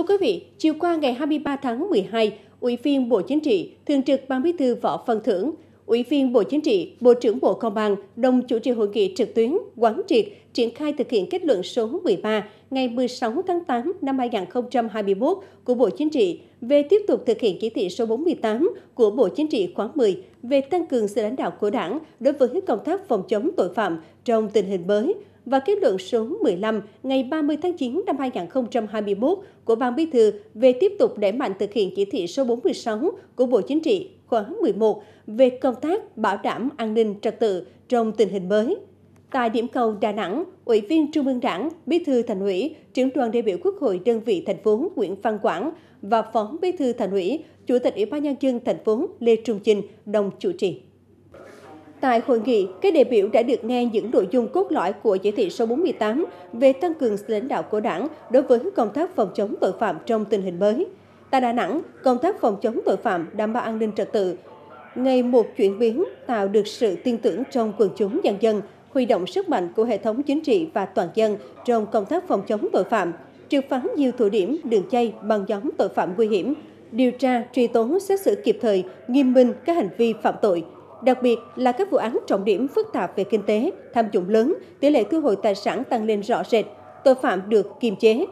Thưa quý vị, chiều qua ngày 23 tháng 12, Ủy viên Bộ Chính trị, Thường trực Ban Bí thư Võ Văn Thưởng, Ủy viên Bộ Chính trị, Bộ trưởng Bộ Công an đồng chủ trì hội nghị trực tuyến quán triệt triển khai thực hiện kết luận số 13 ngày 16 tháng 8 năm 2021 của Bộ Chính trị về tiếp tục thực hiện chỉ thị số 48 của Bộ Chính trị khóa 10 về tăng cường sự lãnh đạo của Đảng đối với công tác phòng chống tội phạm trong tình hình mới và kết luận số 15 ngày 30 tháng 9 năm 2021 của Ban Bí thư về tiếp tục đẩy mạnh thực hiện chỉ thị số 46 của Bộ Chính trị khóa 11 về công tác bảo đảm an ninh trật tự trong tình hình mới. Tại điểm cầu Đà Nẵng, Ủy viên Trung ương Đảng, Bí thư Thành ủy, trưởng đoàn đại biểu Quốc hội đơn vị thành phố Nguyễn Văn Quảng và Phó Bí thư Thành ủy, Chủ tịch Ủy ban nhân dân thành phố Lê Trung Chinh đồng chủ trì. Tại hội nghị, các đại biểu đã được nghe những nội dung cốt lõi của chỉ thị số 48 về tăng cường sự lãnh đạo của Đảng đối với công tác phòng chống tội phạm trong tình hình mới. Tại Đà Nẵng, công tác phòng chống tội phạm đảm bảo an ninh trật tự ngày một chuyển biến tạo được sự tin tưởng trong quần chúng nhân dân, huy động sức mạnh của hệ thống chính trị và toàn dân trong công tác phòng chống tội phạm, triệt phá nhiều thủ điểm, đường dây, băng nhóm tội phạm nguy hiểm, điều tra, truy tố, xét xử kịp thời, nghiêm minh các hành vi phạm tội, đặc biệt là các vụ án trọng điểm phức tạp về kinh tế, tham nhũng lớn, tỷ lệ thu hồi tài sản tăng lên rõ rệt, tội phạm được kiềm chế.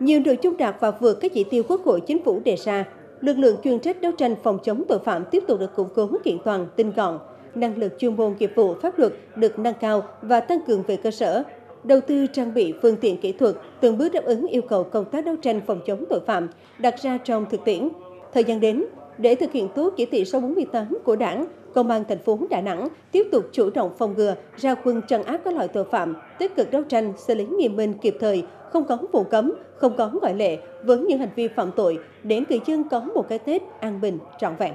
Nhiều nội dung đạt và vượt các chỉ tiêu quốc hội chính phủ đề ra. Lực lượng chuyên trách đấu tranh phòng chống tội phạm tiếp tục được củng cố kiện toàn, tinh gọn, năng lực chuyên môn nghiệp vụ pháp luật được nâng cao và tăng cường về cơ sở, đầu tư trang bị phương tiện kỹ thuật từng bước đáp ứng yêu cầu công tác đấu tranh phòng chống tội phạm đặt ra trong thực tiễn. Thời gian đến, để thực hiện tốt chỉ thị số 48 của Đảng, Công an thành phố Đà Nẵng tiếp tục chủ động phòng ngừa, ra quân trấn áp các loại tội phạm, tích cực đấu tranh, xử lý nghiêm minh kịp thời, không có vụ cấm, không có ngoại lệ với những hành vi phạm tội để người dân có một cái Tết an bình trọn vẹn.